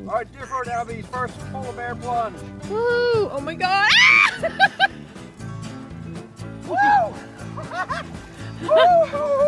going? All right, dear Ford Albie's first polar bear plunge. Woo! Oh my god! Woo! Woo!